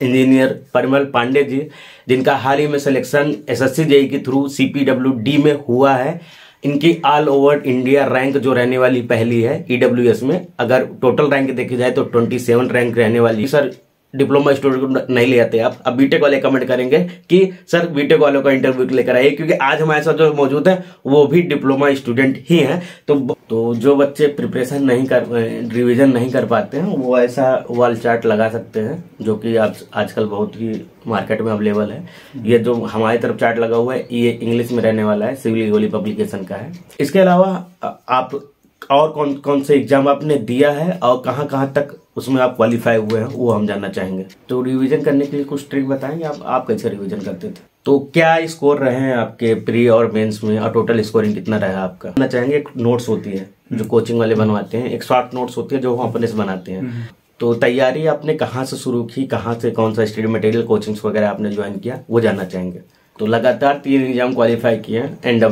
Engineer Parimal Pandey ji, जिनका हाल ही में सिलेक्शन एसएससी जेई के थ्रू सीपीडब्ल्यूडी में हुआ है। इनकी ऑल ओवर इंडिया रैंक जो रहने वाली पहली है ईडब्ल्यूएस में। अगर टोटल रैंक देखी जाए तो 27 रैंक रहने वाली सर डिप्लोमा स्टूडेंट को नहीं ले आते आप। अब बीटेक वाले कमेंट करेंगे कि, सर बीटेक वालों का इंटरव्यू लेकर आइए, क्योंकि आज हमारे साथ जो मौजूद है, वो भी डिप्लोमा स्टूडेंट ही हैं। तो तो जो बच्चे प्रिपरेशन नहीं कर रिवीजन नहीं कर पाते हैं, वो ऐसा वॉल चार्ट लगा सकते हैं, जो कि आज आजकल बहुत ही मार्केट में अवेलेबल है। ये जो हमारी तरफ़ चार्ट लगा हुआ है, ये इंग्लिश में रहने वाला है सिविल गोली पब्लिकेशन का है। इसके अलावा आप और कौन कौन से एग्ज़ाम आपने दिया है और कहाँ कहाँ तक उसमें आप क्वालिफाई हुए हैं वो हम जानना चाहेंगे। तो रिवीजन करने के लिए कुछ ट्रिक बताएँगे? आप आप कैसे रिवीजन करते थे? तो क्या स्कोर रहे हैं आपके प्री और मेंस में? और टोटल स्कोरिंग कितना रहा आपका? जानना चाहेंगे एक नोट्स होती है जो कोचिंग वाले बनवाते हैं। एक शॉर्ट नोट्स होती है जो हम अपने से बनाते हैं। तो तैयारी आपने कहाँ से शुरू की? कहाँ से कौन सा स्टडी मटेरियल कोचिंग्स वगैरह आपने ज्वाइन किया? वो जानना चाहेंगे। तो लगातार तीन एग्ज़ाम क्वालिफाई किए हैं एंड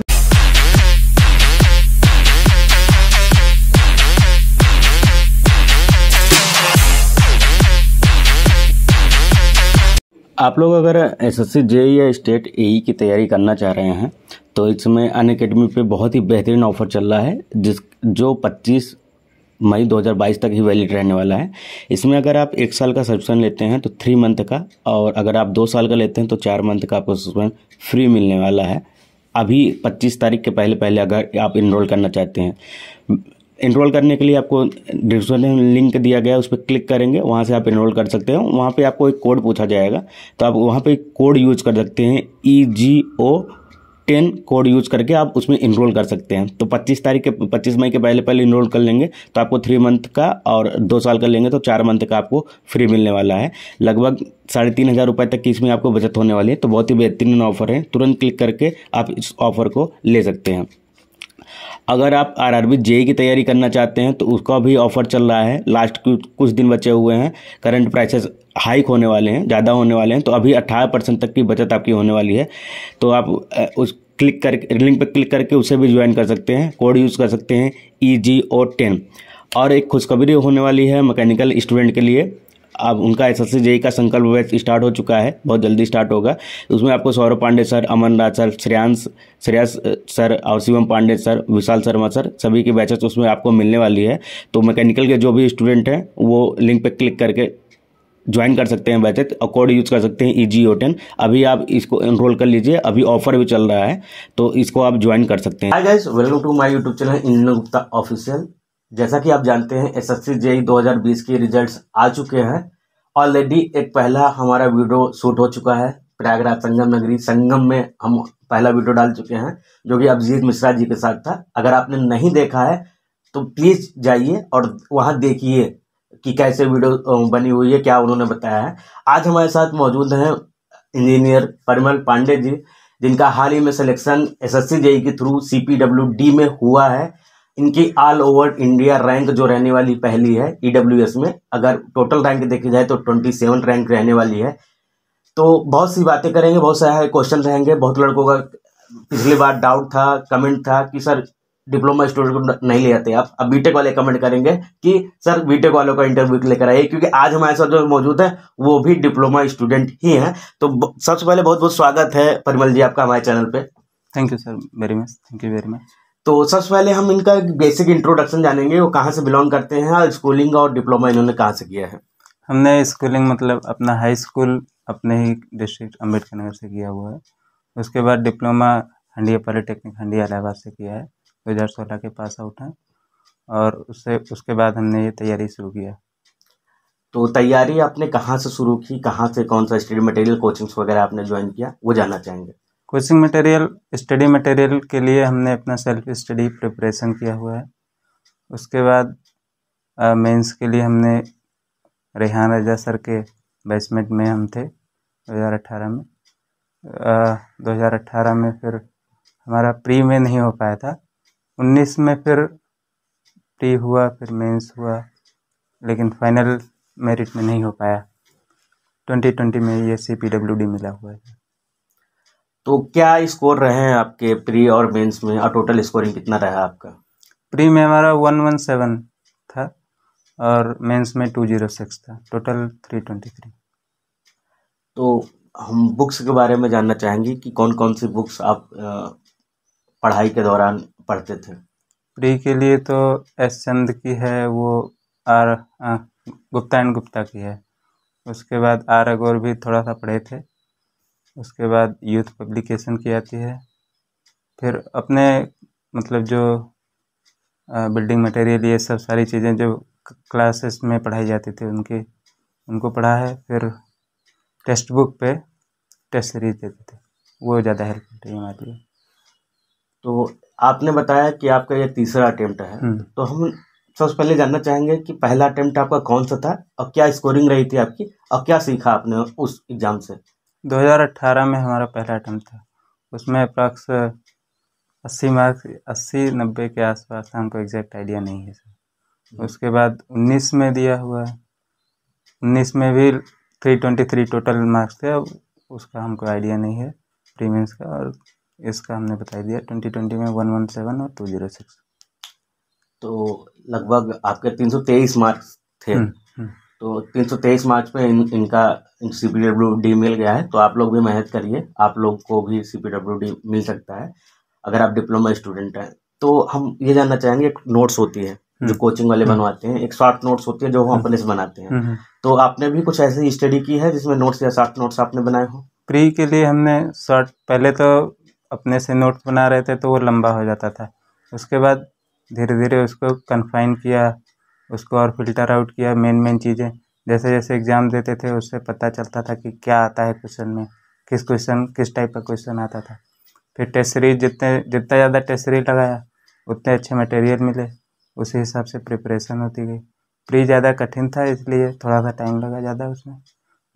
आप लोग अगर एस एस सी जे या स्टेट ए की तैयारी करना चाह रहे हैं तो इसमें अन अकेडमी पर बहुत ही बेहतरीन ऑफ़र चल रहा है, जिस, जो 25 मई 2022 तक ही वैलिड रहने वाला है। इसमें अगर आप एक साल का सब्सक्रिप्शन लेते हैं तो थ्री मंथ का, और अगर आप दो साल का लेते हैं तो चार मंथ का आपको सब्सक्रिप्शन फ्री मिलने वाला है। अभी 25 तारीख के पहले पहले अगर आप इनरोल करना चाहते हैं इनरोल करने के लिए आपको डिस्क्रिप्शन में लिंक दिया गया है, उस पर क्लिक करेंगे, वहाँ से आप इनरोल कर सकते हो। वहाँ पे आपको एक कोड पूछा जाएगा। तो आप वहाँ पे कोड यूज़ कर सकते हैं E G O ten code use करके आप उसमें इनरोल कर सकते हैं। तो 25 तारीख के 25 मई के पहले पहले इनरोल कर लेंगे तो आपको थ्री मंथ का और दो साल का लेंगे तो चार मंथ का आपको फ्री मिलने वाला है। लगभग साढ़े तीन हज़ार रुपये तक की इसमें आपको बचत होने वाली है। तो बहुत ही बेहतरीन ऑफ़र है। तुरंत क्लिक करके आप इस ऑफ़र को ले सकते हैं। अगर आप आर आर की तैयारी करना चाहते हैं तो उसका भी ऑफ़र चल रहा है। लास्ट कुछ दिन बचे हुए हैं। करंट प्राइसेस हाइक होने वाले हैं, ज़्यादा होने वाले हैं। तो अभी अट्ठारह परसेंट तक की बचत आपकी होने वाली है। तो आप उस क्लिक करके लिंक पर क्लिक करके उसे भी ज्वाइन कर सकते हैं। कोड यूज़ कर सकते हैं ई जी ओ टेन और एक खुशखबरी होने वाली है मैकेनिकल स्टूडेंट के लिए। अब उनका एस एस का संकल्प बैच स्टार्ट हो चुका है, बहुत जल्दी स्टार्ट होगा। उसमें आपको Saurabh Pandey sir, Aman Raj sir, Shreyansh, Shreyas sir और शिवम पांडे सर, विशाल शर्मा सर, सभी की बैचेस उसमें आपको मिलने वाली है। तो मैकेनिकल के जो भी स्टूडेंट हैं, वो लिंक पर क्लिक करके ज्वाइन कर सकते हैं बैचेस कोड यूज़ कर सकते हैं ई जी ओ टेन अभी आप इसको एनरोल कर लीजिए, अभी ऑफ़र भी चल रहा है तो इसको आप ज्वाइन कर सकते हैं। Welcome to my YouTube channel Gupta official जैसा कि आप जानते हैं एस एस सी जेई दो हज़ार बीस के रिजल्ट्स आ चुके हैं। ऑलरेडी एक पहला हमारा वीडियो शूट हो चुका है। प्रयागराज संगम नगरी संगम में हम पहला वीडियो डाल चुके हैं, जो कि अभिजीत मिश्रा जी के साथ था। अगर आपने नहीं देखा है तो प्लीज़ जाइए और वहाँ देखिए कि कैसे वीडियो बनी हुई है, क्या उन्होंने बताया है। आज हमारे साथ मौजूद हैं इंजीनियर परिमल पांडे जी, जिनका हाल ही में सिलेक्शन एस एस के थ्रू सी में हुआ है। इनकी ऑल ओवर इंडिया रैंक जो रहने वाली पहली है ईडब्ल्यूएस में, अगर टोटल रैंक देखी जाए तो ट्वेंटी सेवन रैंक रहने वाली है। तो बहुत सी बातें करेंगे, बहुत सारे क्वेश्चन रहेंगे, बहुत लड़कों का पिछली बार डाउट था कमेंट था कि, सर डिप्लोमा स्टूडेंट को नहीं ले आते आप। अब बीटेक वाले कमेंट करेंगे कि, सर बीटेक वालों का इंटरव्यू लेकर आइए, क्योंकि आज हमारे साथ जो मौजूद है, वो भी डिप्लोमा स्टूडेंट ही हैं। तो सबसे पहले बहुत बहुत स्वागत है परिमल जी आपका हमारे चैनल पे। Thank you sir very much thank you very much तो सबसे पहले हम इनका एक बेसिक इंट्रोडक्शन जानेंगे वो कहाँ से बिलोंग करते हैं और स्कूलिंग और डिप्लोमा इन्होंने कहाँ से किया है। हमने स्कूलिंग मतलब अपना हाई स्कूल अपने ही डिस्ट्रिक्ट अंबेडकर नगर से किया हुआ है। उसके बाद डिप्लोमा हंडिया पॉलीटेक्निक हंडिया इलाहाबाद से किया है दो हज़ार सोलह के पास आउट हैं। और उससे उसके बाद हमने ये तैयारी शुरू किया तो तैयारी आपने कहाँ से शुरू की कहाँ से कौन सा स्टडी मटेरियल कोचिंग्स वगैरह आपने ज्वाइन किया वो जानना चाहेंगे। कोचिंग मटेरियल, स्टडी मटेरियल के लिए हमने अपना सेल्फ स्टडी प्रिपरेशन किया हुआ है। उसके बाद मेंस के लिए हमने रेहान रजा सर के बेसमेंट में हम थे 2018 में। हज़ार अठारह में फिर हमारा प्री में नहीं हो पाया था। 19 में फिर प्री हुआ, फिर मेंस हुआ, लेकिन फाइनल मेरिट में नहीं हो पाया। 2020 में ये सी पी डब्ल्यू डी मिला हुआ है। तो क्या स्कोर रहे हैं आपके प्री और मेंस में? और टोटल स्कोरिंग कितना रहा आपका? प्री में हमारा वन वन सेवन था और मेंस में टू ज़ीरो सिक्स था। टोटल थ्री ट्वेंटी थ्री तो हम बुक्स के बारे में जानना चाहेंगे कि कौन कौन सी बुक्स आप पढ़ाई के दौरान पढ़ते थे? प्री के लिए तो एस चंद की है वो आर गुप्ता एंड गुप्ता की है। उसके बाद आर अगोर भी थोड़ा सा पढ़े थे। उसके बाद यूथ पब्लिकेशन की आती है। फिर अपने मतलब जो बिल्डिंग मटेरियल ये सब सारी चीज़ें जो क्लासेस में पढ़ाई जाती थी उनकी उनको पढ़ा है। फिर टेक्स्ट बुक पे टेस्ट सीरीज़ देते थे। वो ज़्यादा हेल्प करती है हमारे लिए। तो आपने बताया कि आपका ये तीसरा अटेम्प्ट है। हम्म। तो हम सबसे पहले जानना चाहेंगे कि पहला अटेम्प्ट आपका कौन सा था और क्या स्कोरिंग रही थी आपकी और क्या सीखा आपने उस एग्ज़ाम से? 2018 में हमारा पहला अटेम्प्ट था। उसमें अप्रॉक्स अस्सी मार्क्स अस्सी नब्बे के आसपास था हमको एग्जैक्ट आइडिया नहीं है सर उसके बाद उन्नीस में दिया हुआ। है उन्नीस में भी three twenty three total marks थे उसका हमको आइडिया नहीं है प्रीमियंस का और इसका हमने बता दिया ट्वेंटी ट्वेंटी में वन वन सेवन और टू ज़ीरो सिक्स तो लगभग आपके तीन सौ तेईस मार्क्स थे। हम्म, हम्म। तो तीन सौ तेईस मार्क्स पे इन, इनका सी पी डब्ल्यू डी मिल गया है तो आप लोग भी मेहनत करिए आप लोग को भी सी पी डब्ल्यू डी मिल सकता है अगर आप डिप्लोमा स्टूडेंट हैं। तो हम ये जानना चाहेंगे एक नोट्स होती है जो हम्म। कोचिंग वाले बनवाते हैं एक शॉर्ट नोट्स होती है जो हम अपने से बनाते हैं। हम्म, हम्म। तो आपने भी कुछ ऐसी स्टडी की है जिसमें नोट्स या शॉर्ट नोट्स आपने बनाए हो? प्री के लिए हमने शॉर्ट पहले तो अपने से नोट्स बना रहे थे तो वो लंबा हो जाता था। उसके बाद धीरे धीरे उसको कन्फाइन किया उसको और फ़िल्टर आउट किया, मेन मेन चीज़ें। जैसे जैसे एग्ज़ाम देते थे, उससे पता चलता था कि क्या आता है क्वेश्चन में, किस क्वेश्चन, किस टाइप का क्वेश्चन आता था। फिर टेस्ट सीरीज़ जितने, जितना ज़्यादा टेस्ट सीरीज़ लगाया, उतने अच्छे मटेरियल मिले। उसी हिसाब से प्रिपरेशन होती गई। प्री ज़्यादा कठिन था, इसलिए थोड़ा सा टाइम लगा ज़्यादा उसमें।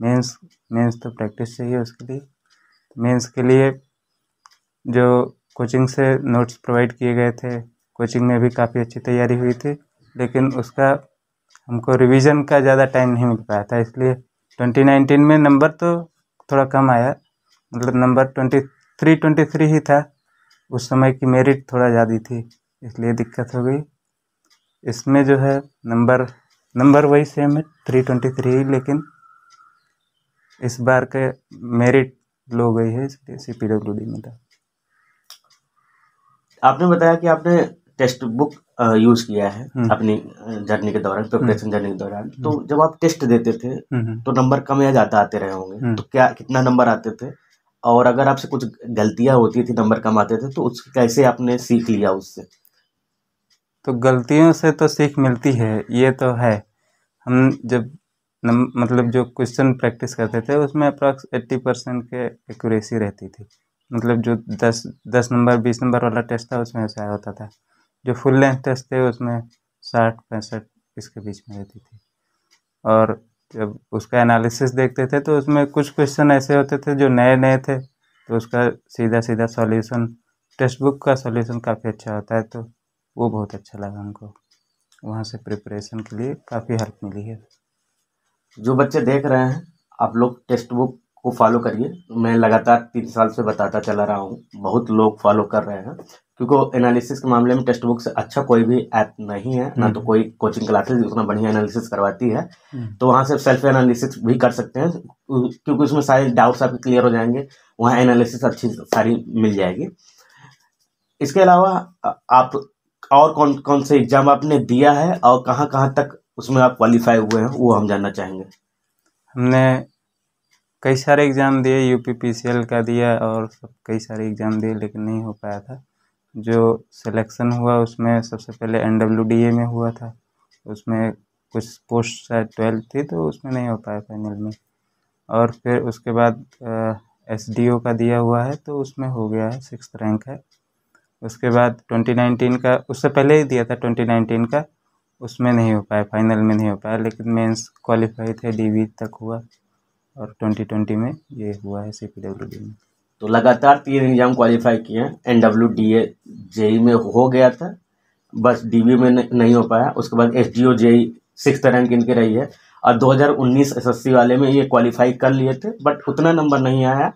मेंस मेंस तो प्रैक्टिस चाहिए उसके लिए। मेंस के लिए जो कोचिंग से नोट्स प्रोवाइड किए गए थे कोचिंग में भी काफ़ी अच्छी तैयारी हुई थी। लेकिन उसका हमको रिवीजन का ज़्यादा टाइम नहीं मिल पाया था, इसलिए 2019 में नंबर तो थोड़ा कम आया। मतलब number twenty three twenty three ही था। उस समय की मेरिट थोड़ा ज़्यादा थी, इसलिए दिक्कत हो गई। इसमें जो है नंबर नंबर वही सेम है थ्री ट्वेंटी थ्री ही, लेकिन इस बार के मेरिट लो गई है, इसलिए सी पी डब्ल्यू डी मिला आपने बताया कि आपने टेक्स्ट बुक यूज़ किया है हम्म। अपनी जर्नी के दौरान प्रिपरेशन जर्नी के दौरान तो हम्म। जब आप टेस्ट देते थे हम्म, हम्म। तो नंबर कम या ज़्यादा आते रहे होंगे हम्म। तो क्या कितना नंबर आते थे और अगर आपसे कुछ गलतियाँ होती थी नंबर कम आते थे तो उसकी कैसे आपने सीख लिया उससे तो गलतियों से तो सीख मिलती है ये तो है हम जब नम, मतलब जो क्वेश्चन प्रैक्टिस करते थे उसमें अप्रॉक्स एट्टी परसेंट के एक्यूरेसी रहती थी मतलब जो दस दस नंबर बीस नंबर वाला टेस्ट था उसमें ऐसा होता था जो फुल लेंथ टेस्ट थे, उसमें साठ, पैंसठ इसके बीच में रहती थी। और जब उसका एनालिसिस देखते थे तो उसमें कुछ क्वेश्चन ऐसे होते थे जो नए नए थे तो उसका सीधा सीधा सॉल्यूशन टेक्स्ट बुक का सॉल्यूशन काफ़ी अच्छा होता है तो वो बहुत अच्छा लगा हमको। वहाँ से प्रिपरेशन के लिए काफ़ी हेल्प मिली है। जो बच्चे देख रहे हैं, आप लोग टेक्स्ट बुक को फॉलो करिए। मैं लगातार तीन साल से बताता चला रहा हूँ। बहुत लोग फॉलो कर रहे हैं। क्योंकि एनालिसिस के मामले में टेक्स्ट बुक से अच्छा कोई भी ऐप नहीं है ना तो हम्म। कोई कोचिंग क्लासेस उतना बढ़िया एनालिसिस करवाती है हम्म। तो वहाँ से सेल्फ एनालिसिस भी कर सकते हैं क्योंकि उसमें सारे डाउट्स आपके क्लियर हो जाएँगे वहाँ एनालिसिस अच्छी सारी मिल जाएगी इसके अलावा आप और कौन कौन से एग्ज़ाम आपने दिया है और कहाँ कहाँ तक उसमें आप क्वालिफाई हुए हैं वो हम जानना चाहेंगे हमने कई सारे एग्ज़ाम दिए U P P C L का दिया और सब कई सारे एग्ज़ाम दिए लेकिन नहीं हो पाया था जो सिलेक्शन हुआ उसमें सबसे पहले एन डब्ल्यू डी ए में हुआ था। उसमें कुछ पोस्ट शायद ट्वेल्व थी तो उसमें नहीं हो पाया फाइनल में। और फिर उसके बाद एस डी ओ का दिया हुआ है तो उसमें हो गया है सिक्स रैंक है। उसके बाद ट्वेंटी नाइनटीन का, उससे पहले ही दिया था ट्वेंटी नाइनटीन का, उसमें नहीं हो पाया फाइनल में नहीं हो पाया, लेकिन मेंस क्वालिफाई थे डीवी तक हुआ। और ट्वेंटी ट्वेंटी में ये हुआ है सी पी डब्ल्यू डी में। तो लगातार तीन एग्ज़ाम क्वालिफाई किए हैं। N W D A JE में हो गया था। बस डीबी में नहीं हो पाया। उसके बाद S D O JE six rank इनके रही है। और 2019 एसएससी वाले में ये क्वालिफाई कर लिए थे बट उतना नंबर नहीं आया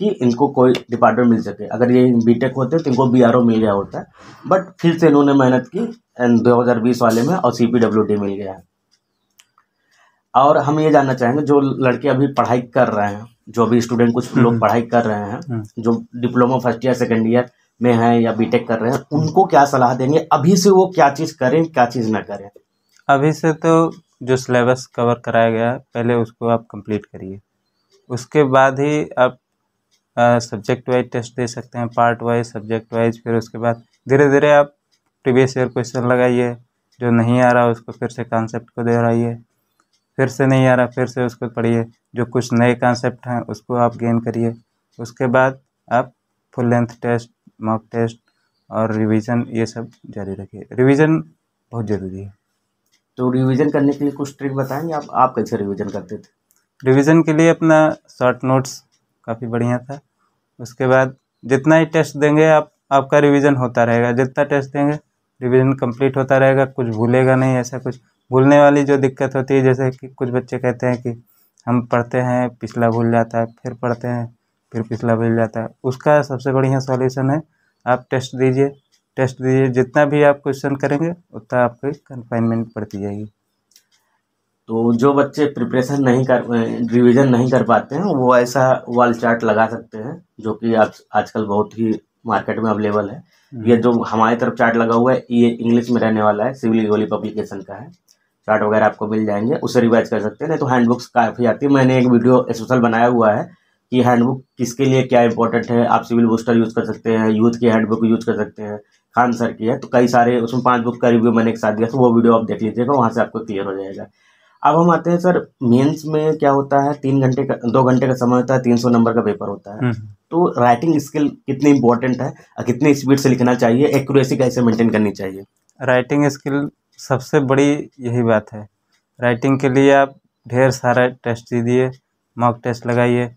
कि इनको कोई डिपार्टमेंट मिल सके। अगर ये बीटेक होते तो इनको बीआरओ मिल गया होता। बट फिर से इन्होंने मेहनत की। एंड 2020 वाले में और सी मिल गया। और हम ये जानना चाहेंगे जो लड़के अभी पढ़ाई कर रहे हैं जो अभी स्टूडेंट कुछ लोग हम्म। पढ़ाई कर रहे हैं हम्म। जो diploma first year second year में हैं या बीटेक कर रहे हैं उनको क्या सलाह देंगे अभी से वो क्या चीज़ करें क्या चीज़ ना करें अभी से तो जो सिलेबस कवर कराया गया है पहले उसको आप कंप्लीट करिए उसके बाद ही आप सब्जेक्ट वाइज टेस्ट दे सकते हैं पार्ट वाइज सब्जेक्ट वाइज फिर उसके बाद धीरे धीरे आप प्रीवियस ईयर क्वेश्चन लगाइए जो नहीं आ रहा उसको फिर से कॉन्सेप्ट को दोहराइए फिर से नहीं आ रहा फिर से उसको पढ़िए। जो कुछ नए कॉन्सेप्ट हैं उसको आप गेन करिए। उसके बाद आप full length test mock test और रिवीजन ये सब जारी रखिए। रिवीजन बहुत ज़रूरी है। तो रिवीजन करने के लिए कुछ ट्रिक बताएँगे आप? आप कैसे रिवीजन करते थे? रिवीजन के लिए अपना शॉर्ट नोट्स काफ़ी बढ़िया था। उसके बाद जितना ही टेस्ट देंगे आप आपका रिवीजन होता रहेगा। जितना टेस्ट देंगे रिवीजन कंप्लीट होता रहेगा। कुछ भूलेगा नहीं ऐसा कुछ। भूलने वाली जो दिक्कत होती है जैसे कि कुछ बच्चे कहते हैं कि हम पढ़ते हैं पिछला भूल जाता है फिर पढ़ते हैं फिर पिछला भूल जाता है। उसका सबसे बढ़िया सॉल्यूशन है आप टेस्ट दीजिए। टेस्ट दीजिए जितना भी आप क्वेश्चन करेंगे उतना आपकी कन्फाइनमेंट पड़ती जाएगी। तो जो बच्चे प्रिपरेशन नहीं कर रिवीजन नहीं कर पाते हैं वो ऐसा वॉल चार्ट लगा सकते हैं जो कि आज आजकल बहुत ही मार्केट में अवेलेबल है। ये जो हमारी तरफ़ चार्ट लगा हुआ है ये इंग्लिश में रहने वाला है सिविल लिगोली पब्लिकेशन का है। चार्ट वगैरह आपको मिल जाएँगे उससे रिवाइज कर सकते हैं। नहीं तो हैंडबुक्स काफ़ी आती है। मैंने एक वीडियो स्पेशल बनाया हुआ है कि हैंडबुक किसके लिए क्या इंपॉर्टेंट है। आप सिविल बूस्टर यूज़ कर सकते हैं यूथ की हैंडबुक यूज़ कर सकते हैं खान सर की है। तो कई सारे उसमें पाँच बुक का रिव्यू मैंने एक साथ दिया तो वो वीडियो आप देख लीजिएगा वहाँ से आपको क्लियर हो जाएगा। अब हम आते हैं सर मेंस में क्या होता है? तीन घंटे का दो घंटे का समय होता है तीन सौ नंबर का पेपर होता है। हम्म, तो राइटिंग स्किल कितनी इंपॉर्टेंट है और कितनी स्पीड से लिखना चाहिए एक्यूरेसी कैसे मेंटेन करनी चाहिए? राइटिंग स्किल सबसे बड़ी यही बात है। राइटिंग के लिए आप ढेर सारा टेस्ट दीजिए मॉक टेस्ट लगाइए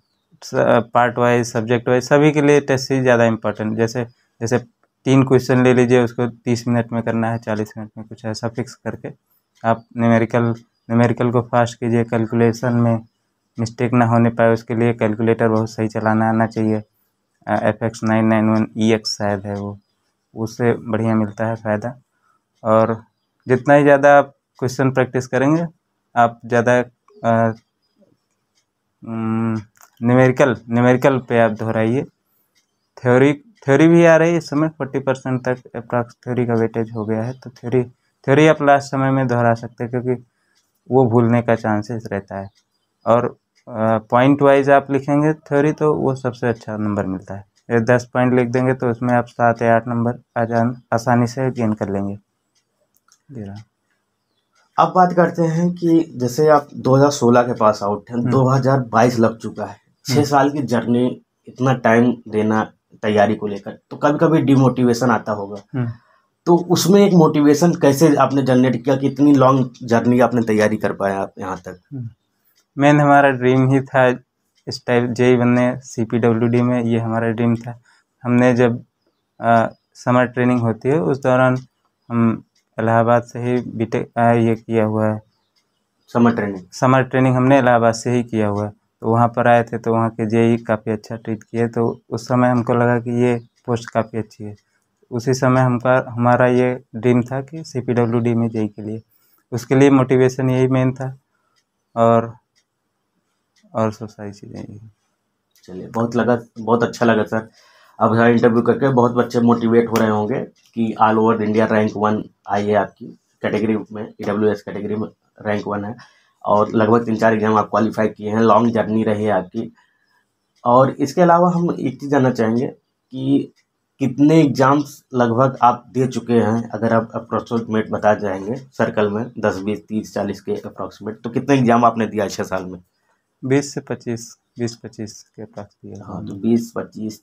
पार्ट वाइज सब्जेक्ट वाइज सभी के लिए टेस्ट ही ज़्यादा इम्पोर्टेंट जैसे जैसे तीन क्वेश्चन ले लीजिए, उसको तीस मिनट में करना है, चालीस मिनट में कुछ ऐसा फिक्स करके आप न्यूमेरिकल न्यूमेरिकल को फास्ट कीजिए कैलकुलेशन में मिस्टेक ना होने पाए, उसके लिए कैलकुलेटर बहुत सही चलाना आना चाहिए। F X nine nine one E X शायद है वो, उससे बढ़िया मिलता है फ़ायदा। और जितना ही ज़्यादा आप क्वेश्चन प्रैक्टिस करेंगे, आप ज़्यादा न्यूमेरिकल न्यूमेरिकल पे आप दोहराइए। थ्योरी थ्योरी भी आ रही है इस समय फोर्टी परसेंट तक अप्रॉक्स थ्योरी का वेटेज हो गया है तो थ्योरी थ्योरी आप लास्ट समय में दोहरा सकते हैं, क्योंकि वो भूलने का चांसेस रहता है। और पॉइंट वाइज आप लिखेंगे थ्योरी तो वो सबसे अच्छा नंबर मिलता है। दस पॉइंट लिख देंगे तो उसमें आप सात या आठ नंबर आसानी से गेन कर लेंगे। जी हाँ। अब बात करते हैं कि जैसे आप 2016 के पास आउट हैं 2022 लग चुका है। छः साल की जर्नी इतना टाइम देना तैयारी को लेकर तो कभी कभी डिमोटिवेशन आता होगा। हम्म। तो उसमें एक मोटिवेशन कैसे आपने जनरेट किया कि इतनी लॉन्ग जर्नी आपने तैयारी कर पाया आप यहाँ तक? मेन हमारा ड्रीम ही था इस टाइप जे बनने सी पी डब्ल्यू डी में ये हमारा ड्रीम था। हमने जब आ, समर ट्रेनिंग होती है उस दौरान हम इलाहाबाद से ही बीटेक ये किया हुआ है। Summer training. समर ट्रेनिंग हमने इलाहाबाद से ही किया हुआ है। तो वहाँ पर आए थे तो वहाँ के जेई काफ़ी अच्छा ट्रीट किए। तो उस समय हमको लगा कि ये पोस्ट काफ़ी अच्छी है। उसी समय हमका हमारा ये ड्रीम था कि सी पी डब्ल्यू डी में जेई के लिए। उसके लिए मोटिवेशन यही मेन था और और सब सारी चीज़ें चलिए बहुत लगा बहुत अच्छा लगा सर। अब हर इंटरव्यू करके बहुत बच्चे मोटिवेट हो रहे होंगे कि all over India rank one आई है आपकी कैटेगरी में ई डब्ल्यू एस कैटेगरी में रैंक वन है। और लगभग तीन चार एग्ज़ाम आप क्वालिफाई किए हैं लॉन्ग जर्नी रही है आपकी। और इसके अलावा हम एक चीज़ जानना चाहेंगे कि कितने एग्ज़ाम्स लगभग आप दे चुके हैं अगर आप अप्रोक्सीमेट बता जाएँगे सर्कल में दस बीस तीस चालीस के अप्रोक्सीमेट तो कितने एग्ज़ाम आपने दिया छः साल में? बीस से पच्चीस बीस पच्चीस के पास दिया हाँ तो बीस पच्चीस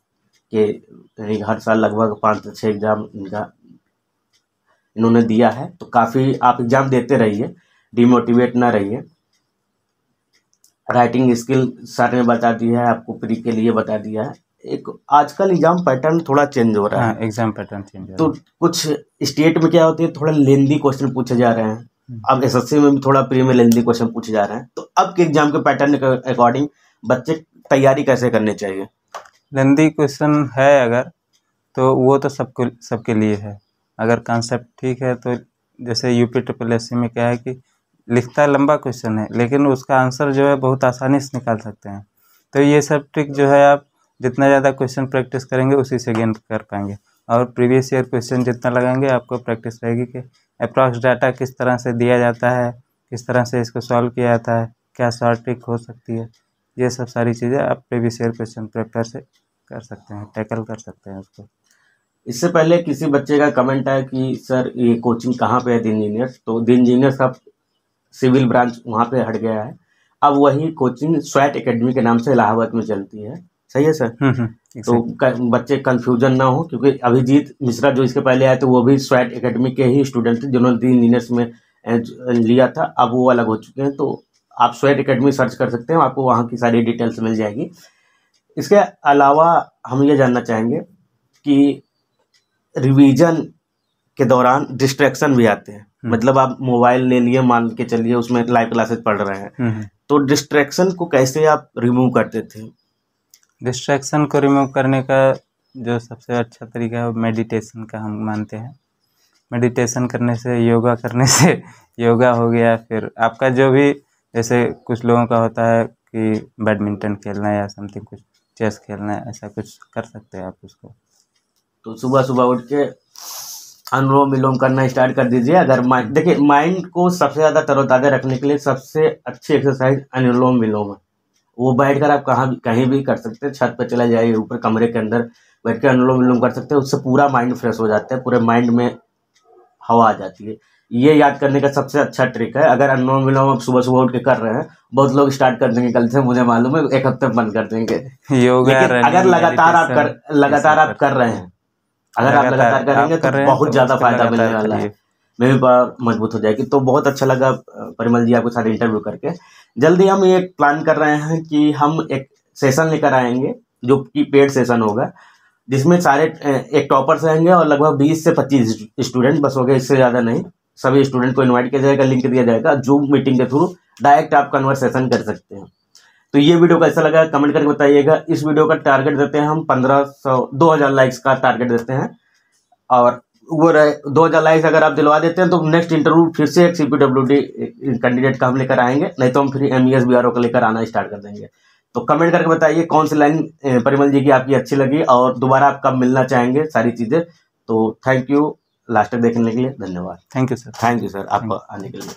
के हर साल लगभग पाँच से छः एग्ज़ाम इनका इन्होंने दिया है। तो काफ़ी आप एग्ज़ाम देते रहिए डिमोटिवेट ना रहिए। राइटिंग स्किल सर ने बता दिया है आपको प्री के लिए बता दिया है। एक आजकल एग्ज़ाम पैटर्न थोड़ा चेंज हो रहा है। एग्ज़ाम पैटर्न चेंज तो कुछ स्टेट में क्या होती है थोड़ा लेंदी क्वेश्चन पूछे जा रहे हैं। अब एसएससी में भी थोड़ा प्री में लेंदी क्वेश्चन पूछे जा रहे हैं। तो अब के एग्ज़ाम के पैटर्न के अकॉर्डिंग बच्चे तैयारी कैसे करनी चाहिए? लेंदी क्वेश्चन है अगर तो वो तो सबको, सबके लिए है। अगर कॉन्सेप्ट ठीक है तो जैसे यूपी ट्रिपल एस में क्या है कि लिखता लंबा क्वेश्चन है, लेकिन उसका आंसर जो है बहुत आसानी से निकाल सकते हैं। तो ये सब ट्रिक जो है आप जितना ज़्यादा क्वेश्चन प्रैक्टिस करेंगे, उसी से गेन कर पाएँगे। और प्रीवियस ईयर क्वेश्चन जितना लगाएँगे, आपको प्रैक्टिस रहेगी कि अप्रॉक्स डाटा किस तरह से दिया जाता है, किस तरह से इसको सॉल्व किया जाता है, क्या शॉर्ट ट्रिक हो सकती है। ये सब सारी चीज़ें आप प्रीवियस ईयर क्वेश्चन पेपर से कर सकते हैं टैकल कर सकते हैं उसको। इससे पहले किसी बच्चे का कमेंट आया कि सर ये कोचिंग कहाँ पे है दी इंजीनियर्स तो दी इंजीनियर्स अब सिविल ब्रांच वहाँ पे हट गया है। अब वही कोचिंग स्वैट एकेडमी के नाम से इलाहाबाद में चलती है। सही है सर? हम्म, हम्म, तो. बच्चे कंफ्यूजन ना हो क्योंकि अभिजीत मिश्रा जो इसके पहले आए थे वो भी स्वैट एकेडमी के ही स्टूडेंट थे जिन्होंने दी इंजीनियर्स में लिया था। अब वो अलग हो चुके हैं तो आप स्वेट एकेडमी सर्च कर सकते हैं आपको वहाँ की सारी डिटेल्स मिल जाएगी। इसके अलावा हम ये जानना चाहेंगे कि रिवीजन के दौरान डिस्ट्रैक्शन भी आते हैं। हम्म। मतलब आप मोबाइल ले लिए मान के चलिए उसमें लाइव क्लासेस पढ़ रहे हैं। हम्म, हम्म। तो डिस्ट्रैक्शन को कैसे आप रिमूव करते थे? डिस्ट्रैक्शन को रिमूव करने का जो सबसे अच्छा तरीका है वो मेडिटेशन का हम मानते हैं। मेडिटेशन करने से योगा करने से योगा हो गया फिर आपका जो भी जैसे कुछ लोगों का होता है कि बैडमिंटन खेलना है या समथिंग कुछ, चेस खेलना है ऐसा कुछ कर सकते हैं आप उसको। तो सुबह सुबह उठ के अनुलोम विलोम करना स्टार्ट कर दीजिए। अगर माइंड देखिए माइंड को सबसे ज़्यादा तरोताज़ा रखने के लिए सबसे अच्छी एक्सरसाइज अनुलोम विलोम है। वो बैठ कर आप कहाँ भी, कहीं भी कर सकते हैं। छत पर चला जाइए, ऊपर कमरे के अंदर बैठ के अनुलोम विलोम कर सकते हैं। उससे पूरा माइंड फ्रेश हो जाता है, पूरे माइंड में हवा आ जाती है। ये याद करने का सबसे अच्छा ट्रिक है। अगर अनुलोम विलोम आप सुबह सुबह उठ के कर रहे हैं बहुत लोग स्टार्ट कर देंगे कल से मुझे मालूम है एक हफ़्ते बंद कर देंगे। योगा अगर लगातार आप कर लगातार आप कर रहे हैं अगर आप लगातार करेंगे तो बहुत तो ज़्यादा फ़ायदा मिलने वाला है। मैं भी मज़बूत हो जाएगी। तो बहुत अच्छा लगा परिमल जी आपके साथ इंटरव्यू करके। जल्दी हम ये प्लान कर रहे हैं कि हम एक सेशन लेकर आएँगे जो कि पेड सेशन होगा जिसमें सारे एक टॉपर्स रहेंगे और लगभग बीस से पच्चीस स्टूडेंट बस हो गए इससे ज़्यादा नहीं। सभी स्टूडेंट को इनवाइट किया जाएगा लिंक दिया जाएगा जूम मीटिंग के थ्रू डायरेक्ट आप कन्वर्सेशन कर सकते हैं। तो ये वीडियो कैसा लगा कमेंट करके बताइएगा। इस वीडियो का टारगेट देते हैं हम पंद्रह सौ, दो हज़ार लाइक्स का टारगेट देते हैं। और वो रहे, दो हज़ार लाइक्स अगर आप दिलवा देते हैं तो नेक्स्ट इंटरव्यू फिर से एक C P W D candidate का हम लेकर आएँगे। नहीं तो हम फिर M E S B R O का लेकर आना स्टार्ट कर देंगे। तो कमेंट करके बताइए कौन सी लाइन परिमल जी की आपकी अच्छी लगी, और दोबारा आप कब मिलना चाहेंगे, सारी चीज़ें। तो थैंक यू लास्ट तक देखने के लिए धन्यवाद। Thank you sir thank you sir आपको आने के लिए।